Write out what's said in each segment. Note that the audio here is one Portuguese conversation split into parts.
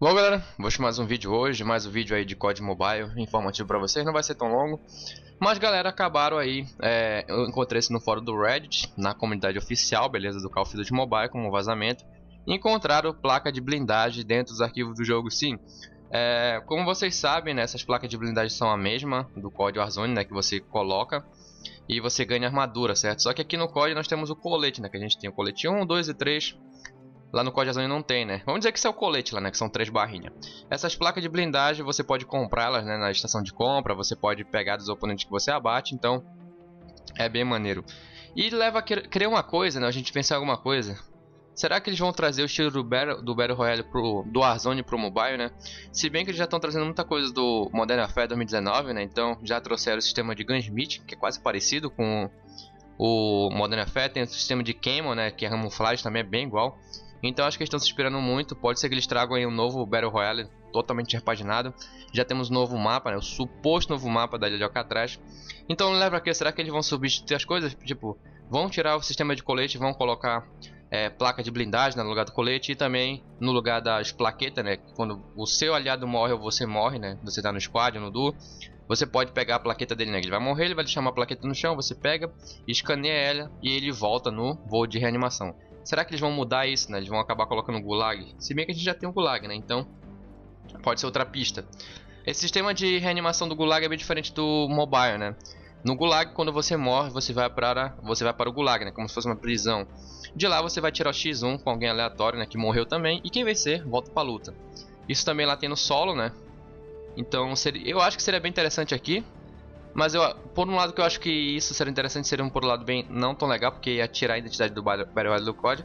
Bom galera, vou chamar mais um vídeo hoje, mais um vídeo aí de COD Mobile, informativo pra vocês, não vai ser tão longo. Mas galera, acabaram aí, é, eu encontrei isso no fórum do Reddit, na comunidade oficial, beleza, do Call of Duty Mobile, como vazamento. Encontraram placa de blindagem dentro dos arquivos do jogo sim. É, Como vocês sabem, né, essas placas de blindagem são a mesma do COD Warzone, né, que você coloca E você ganha armadura, certo? Só que aqui no COD nós temos o colete, né, que a gente tem o colete 1, 2 e 3 Lá no Código não tem, né? Vamos dizer que isso é o colete lá, né? Que são três barrinhas. Essas placas de blindagem você pode comprá-las né? na estação de compra, você pode pegar dos oponentes que você abate, então é bem maneiro. E leva a criar uma coisa, né? A gente pensa em alguma coisa. Será que eles vão trazer o estilo do Battle, do Battle Royale pro, do Warzone pro mobile, né? Se bem que eles já estão trazendo muita coisa do Modern Warfare 2019, né? Então já trouxeram o sistema de Gunsmith, que é quase parecido com o Modern Warfare. Tem o sistema de Camo, né? Que é camuflagem também é bem igual. Então acho que eles estão se esperando muito. Pode ser que eles tragam aí um novo Battle Royale totalmente repaginado. Já temos um novo mapa, né? O suposto novo mapa da Ilha de Alcatraz. Então lembra que será que eles vão substituir as coisas? Tipo, vão tirar o sistema de colete, vão colocar é, placa de blindagem no lugar do colete e também no lugar das plaquetas, né? Quando o seu aliado morre ou você morre, né? Você tá no squad, no duo. Você pode pegar a plaqueta dele, né? Ele vai morrer, ele vai deixar uma plaqueta no chão, você pega, escaneia ela e ele volta no voo de reanimação. Será que eles vão mudar isso, né? Eles vão acabar colocando Gulag? Se bem que a gente já tem um Gulag, né? Então, pode ser outra pista. Esse sistema de reanimação do Gulag é bem diferente do mobile, né? No Gulag, quando você morre, você vai para, você vai para o Gulag, né? Como se fosse uma prisão. De lá você vai tirar o X1 com alguém aleatório, né? Que morreu também. E quem vencer, volta para a luta. Isso também lá tem no solo, né? Então, seria, eu acho que seria bem interessante aqui. Mas eu, por um lado que eu acho que isso seria interessante, seria um por um lado bem não tão legal, porque ia tirar a identidade do Battle Royale do COD.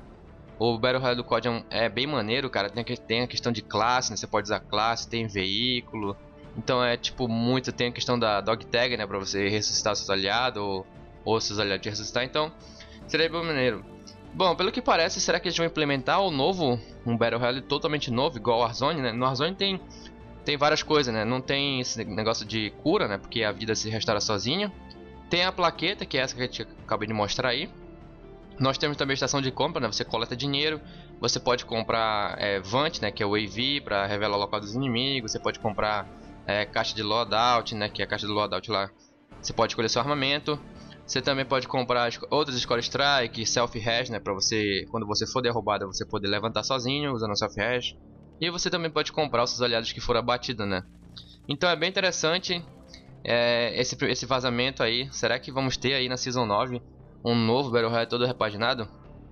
O Battle Royale do COD é, um, é, bem maneiro, cara. Tem, tem a questão de classe, né? Você pode usar classe, tem veículo. Então é tipo muito. Tem a questão da dog tag, né? Pra você ressuscitar seus aliados ou, ou seus aliados ressuscitar. Então seria bem maneiro. Bom, pelo que parece, será que eles vão implementar o novo, um Battle Royale totalmente novo, igual ao Warzone, né? No Warzone tem tem várias coisas, né? Não tem esse negócio de cura, né? Porque a vida se restaura sozinha. Tem a plaqueta, que é essa que eu acabei de mostrar aí. Nós temos também a estação de compra, né? Você coleta dinheiro. Você pode comprar é, Vant, né? Que é o AV, para revelar o local dos inimigos. Você pode comprar é, caixa de loadout, né? Que é a caixa de loadout lá. Você pode escolher seu armamento. Você também pode comprar outras Score Strike, Self Hash, né? Pra você, quando você for derrubado, você poder levantar sozinho usando Self Hash. E você também pode comprar os seus aliados que foram abatidos, né? Então é bem interessante é, esse, esse vazamento aí. Será que vamos ter aí na Season 9 um novo Battle Royale todo repaginado?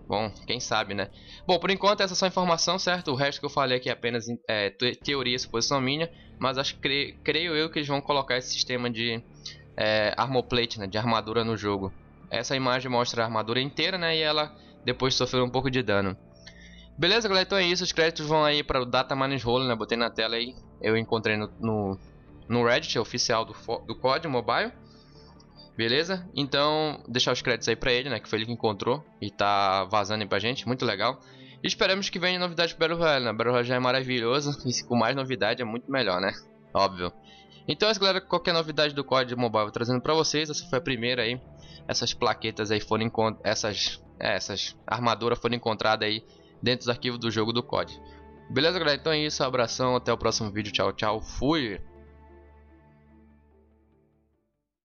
Bom, quem sabe, né? Bom, por enquanto essa é só informação, certo? O resto que eu falei aqui é apenas é, teoria e suposição minha. Mas acho que creio eu que eles vão colocar esse sistema de é, armor plate, né? De armadura no jogo. Essa imagem mostra a armadura inteira, né? E ela depois sofreu um pouco de dano. Beleza, galera? Então é isso. Os créditos vão aí para o Data Manage Role, né? Botei na tela aí. Eu encontrei no, no, no Reddit oficial do, do COD Mobile. Beleza? Então, deixar os créditos aí pra ele, né? Que foi ele que encontrou e tá vazando aí pra gente. Muito legal. E esperamos que venha novidade pro Battle Royale, né? Battle Royale já é maravilhoso. E com mais novidade é muito melhor, né? Óbvio. Então, é galera, qualquer novidade do COD Mobile trazendo pra vocês. Essa foi a primeira aí. Essas plaquetas aí foram essas, é, essas armaduras foram encontradas aí dentro dos arquivos do jogo do COD. Beleza, galera? Então é isso, abração, até o próximo vídeo, tchau, tchau, fui!